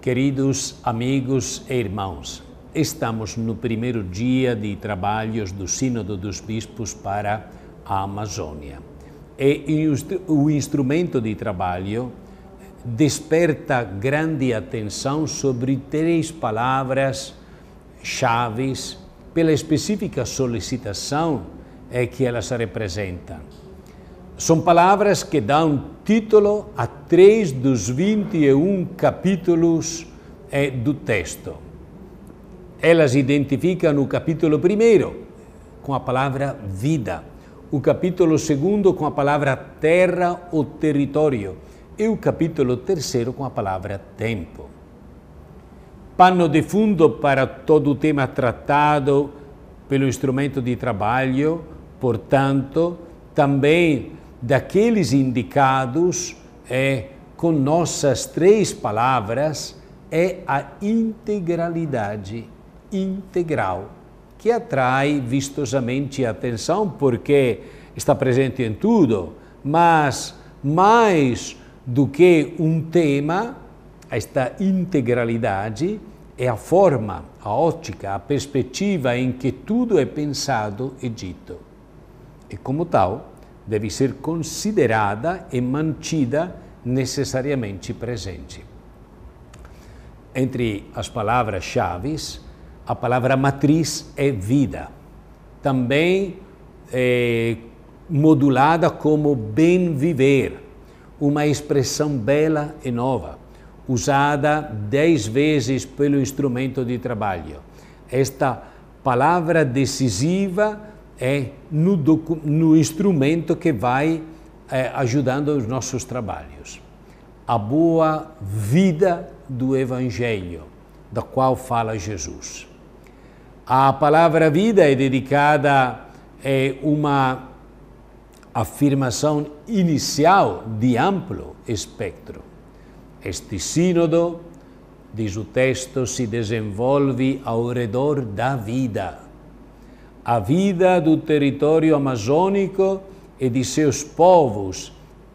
Queridos amigos e irmãos, estamos no primeiro dia de trabalhos do Sínodo dos Bispos para a Amazônia. E o instrumento de trabalho desperta grande atenção sobre três palavras chaves pela específica solicitação é que elas representam. São palavras que dão título a três dos 21 capítulos é, do texto. Elas identificam o capítulo primeiro com a palavra vida, o capítulo segundo com a palavra terra ou território e o capítulo terceiro com a palavra tempo. Pano de fundo para todo o tema tratado pelo instrumento de trabalho, portanto, também daqueles indicados é, com nossas três palavras é a integralidade integral, que atrai vistosamente a atenção porque está presente em tudo, mas mais do que um tema, esta integralidade é a forma, a ótica, a perspectiva em que tudo é pensado e dito. E como tal, deve ser considerada e mantida necessariamente presente. Entre as palavras-chave, a palavra matriz é vida, também é modulada como bem viver, uma expressão bela e nova, usada dez vezes pelo instrumento de trabalho. Esta palavra decisiva é no, no instrumento que vai é, ajudando os nossos trabalhos. A boa vida do Evangelho, da qual fala Jesus. A palavra vida é dedicada é uma afirmação inicial de amplo espectro. Este sínodo, diz o texto, se desenvolve ao redor da vida a vida do território amazônico e de seus povos,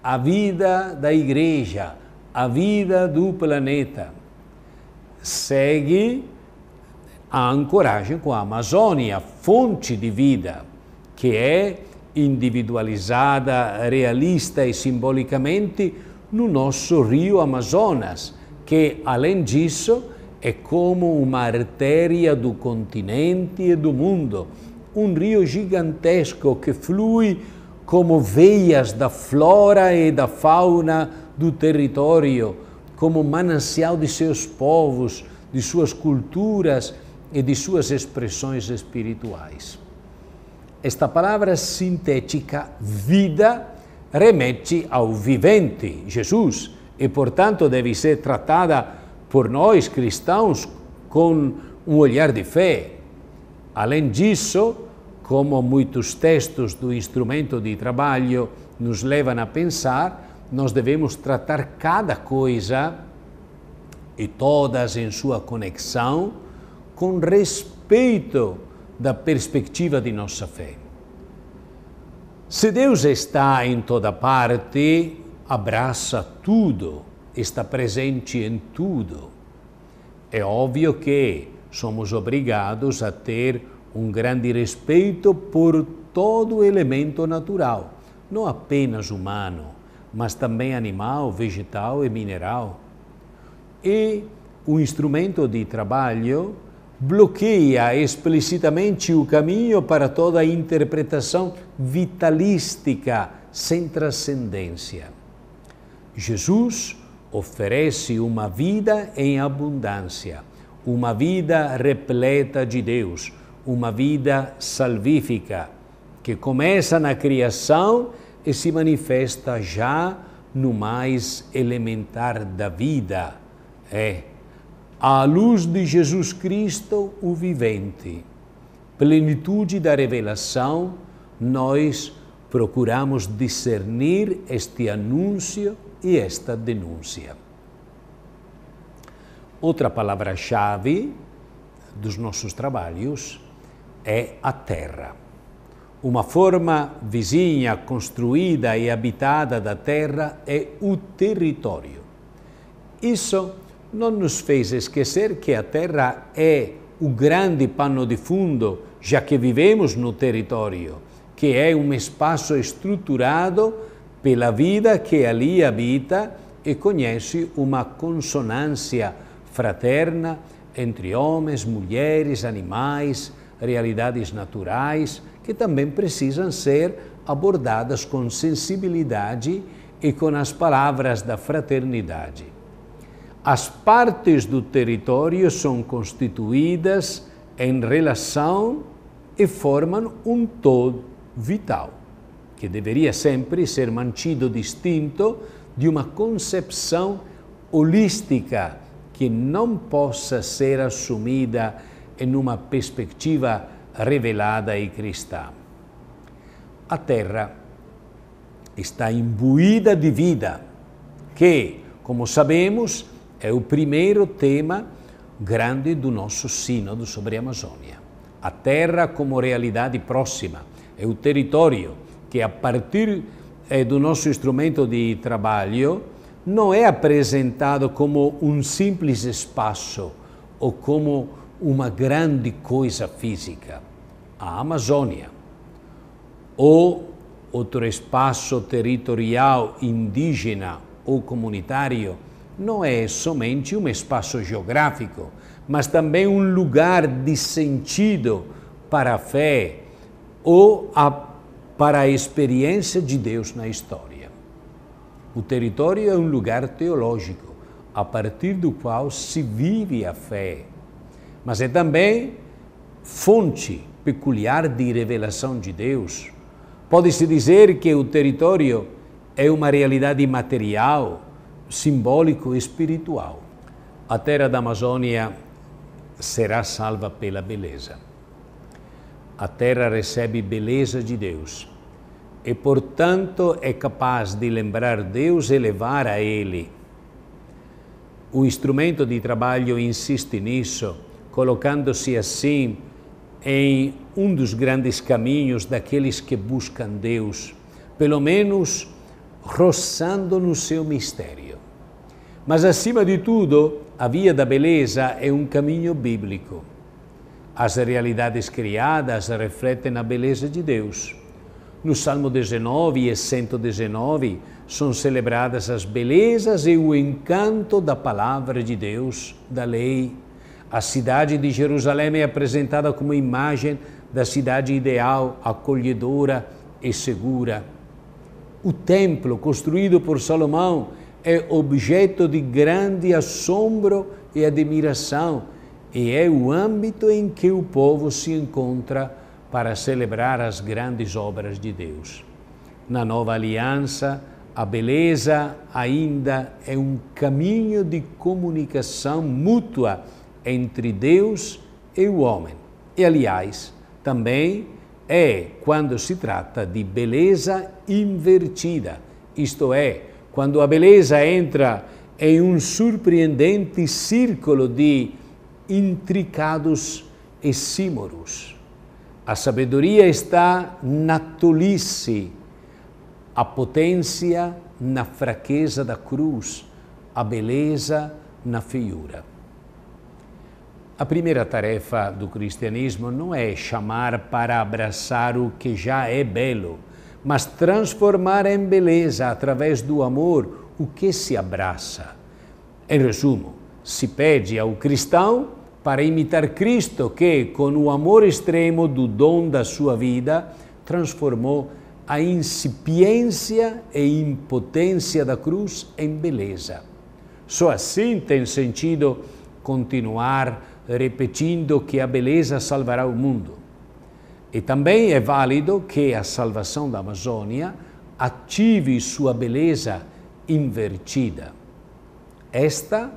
a vida da igreja, a vida do planeta. Segue a ancoragem com a Amazônia, fonte de vida, que é individualizada, realista e simbolicamente no nosso rio Amazonas, que, além disso, é como uma artéria do continente e do mundo um rio gigantesco que flui como veias da flora e da fauna do território, como manancial de seus povos, de suas culturas e de suas expressões espirituais. Esta palavra sintética, vida, remete ao vivente, Jesus, e portanto deve ser tratada por nós cristãos com um olhar de fé. Além disso, como muitos textos do instrumento de trabalho nos levam a pensar, nós devemos tratar cada coisa e todas em sua conexão com respeito da perspectiva de nossa fé. Se Deus está em toda parte, abraça tudo, está presente em tudo. É óbvio que somos obrigados a ter um grande respeito por todo elemento natural, não apenas humano, mas também animal, vegetal e mineral. E o instrumento de trabalho bloqueia explicitamente o caminho para toda interpretação vitalística sem transcendência. Jesus oferece uma vida em abundância, uma vida repleta de Deus, uma vida salvífica que começa na criação e se manifesta já no mais elementar da vida. É a luz de Jesus Cristo, o vivente. Plenitude da revelação, nós procuramos discernir este anúncio e esta denúncia. Outra palavra-chave dos nossos trabalhos é a terra. Uma forma vizinha, construída e habitada da terra é o território. Isso não nos fez esquecer que a terra é o grande pano de fundo, já que vivemos no território, que é um espaço estruturado pela vida que ali habita e conhece uma consonância fraterna entre homens, mulheres, animais, realidades naturais que também precisam ser abordadas com sensibilidade e com as palavras da fraternidade. As partes do território são constituídas em relação e formam um todo vital, que deveria sempre ser mantido distinto de uma concepção holística que não possa ser assumida em uma perspectiva revelada e cristã. A Terra está imbuída de vida, que, como sabemos, é o primeiro tema grande do nosso sínodo sobre a Amazônia. A Terra como realidade próxima, é o território que, a partir eh, do nosso instrumento de trabalho, não é apresentado como um simples espaço ou como uma grande coisa física. A Amazônia, ou outro espaço territorial indígena ou comunitário, não é somente um espaço geográfico, mas também um lugar de sentido para a fé ou a, para a experiência de Deus na história. O território é um lugar teológico, a partir do qual se vive a fé, mas é também fonte peculiar de revelação de Deus. Pode-se dizer que o território é uma realidade material, simbólico espiritual. A terra da Amazônia será salva pela beleza. A terra recebe beleza de Deus e, portanto, é capaz de lembrar Deus e levar a Ele. O instrumento de trabalho insiste nisso, colocando-se assim em um dos grandes caminhos daqueles que buscam Deus, pelo menos roçando no seu mistério. Mas, acima de tudo, a via da beleza é um caminho bíblico. As realidades criadas refletem a beleza de Deus no Salmo 19 e 119 são celebradas as belezas e o encanto da palavra de Deus, da lei. A cidade de Jerusalém é apresentada como imagem da cidade ideal, acolhedora e segura. O templo construído por Salomão é objeto de grande assombro e admiração, e é o âmbito em que o povo se encontra para celebrar as grandes obras de Deus. Na nova aliança, a beleza ainda é um caminho de comunicação mútua entre Deus e o homem. E, aliás, também é quando se trata de beleza invertida, isto é, quando a beleza entra em um surpreendente círculo de intricados símbolos. A sabedoria está na tolice, a potência na fraqueza da cruz, a beleza na feiura. A primeira tarefa do cristianismo não é chamar para abraçar o que já é belo, mas transformar em beleza através do amor o que se abraça. Em resumo, se pede ao cristão para imitar Cristo, que, com o amor extremo do dom da sua vida, transformou a incipiência e impotência da cruz em beleza. Só assim tem sentido continuar repetindo que a beleza salvará o mundo. E também é válido que a salvação da Amazônia ative sua beleza invertida. Esta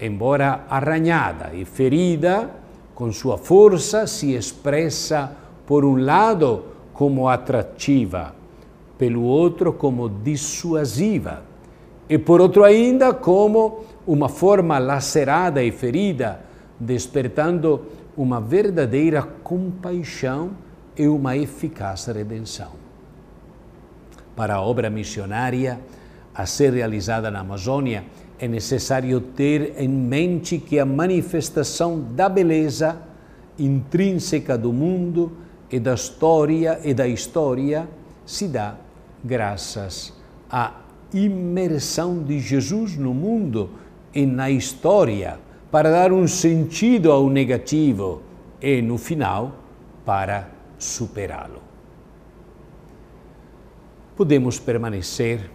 embora arranhada e ferida, com sua força se expressa, por um lado, como atrativa, pelo outro, como dissuasiva, e por outro, ainda, como uma forma lacerada e ferida, despertando uma verdadeira compaixão e uma eficaz redenção. Para a obra missionária a ser realizada na Amazônia, é necessário ter em mente que a manifestação da beleza intrínseca do mundo e da história e da história se dá graças à imersão de Jesus no mundo e na história para dar um sentido ao negativo e, no final, para superá-lo. Podemos permanecer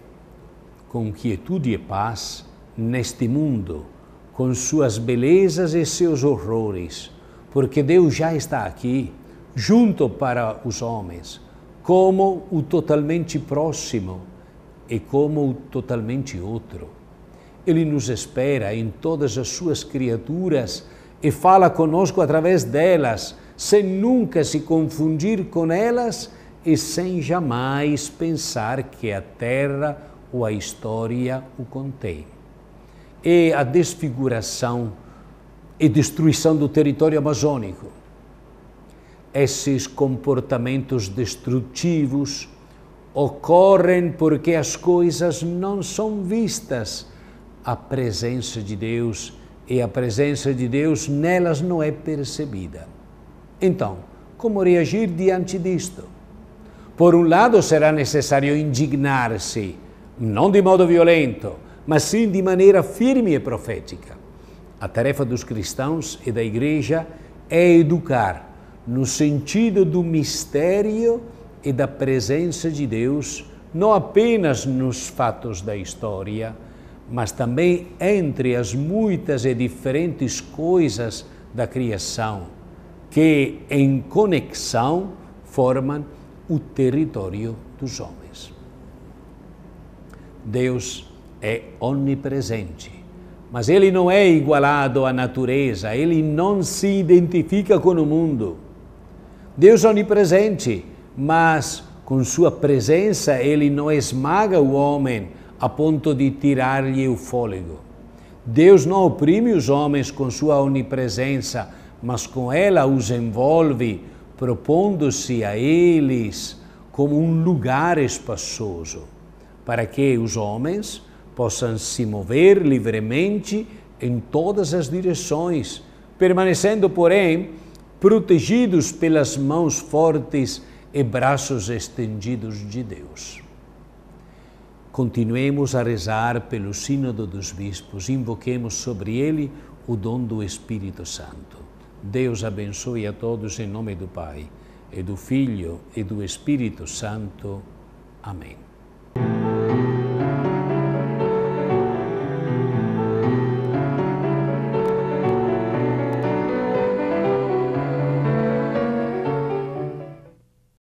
com quietude e paz neste mundo, com suas belezas e seus horrores, porque Deus já está aqui, junto para os homens, como o totalmente próximo e como o totalmente outro. Ele nos espera em todas as suas criaturas e fala conosco através delas, sem nunca se confundir com elas e sem jamais pensar que a terra ou a história o contém é a desfiguração e destruição do território amazônico. Esses comportamentos destrutivos ocorrem porque as coisas não são vistas. A presença de Deus e a presença de Deus nelas não é percebida. Então, como reagir diante disto? Por um lado, será necessário indignar-se, não de modo violento, mas sim de maneira firme e profética. A tarefa dos cristãos e da Igreja é educar no sentido do mistério e da presença de Deus, não apenas nos fatos da história, mas também entre as muitas e diferentes coisas da criação que, em conexão, formam o território dos homens. Deus é onipresente. Mas ele não é igualado à natureza, ele não se identifica com o mundo. Deus é onipresente, mas com sua presença ele não esmaga o homem a ponto de tirar-lhe o fôlego. Deus não oprime os homens com sua onipresença, mas com ela os envolve, propondo-se a eles como um lugar espaçoso, para que os homens possam se mover livremente em todas as direções, permanecendo, porém, protegidos pelas mãos fortes e braços estendidos de Deus. Continuemos a rezar pelo Sínodo dos Bispos, invoquemos sobre ele o dom do Espírito Santo. Deus abençoe a todos em nome do Pai, e do Filho e do Espírito Santo. Amém.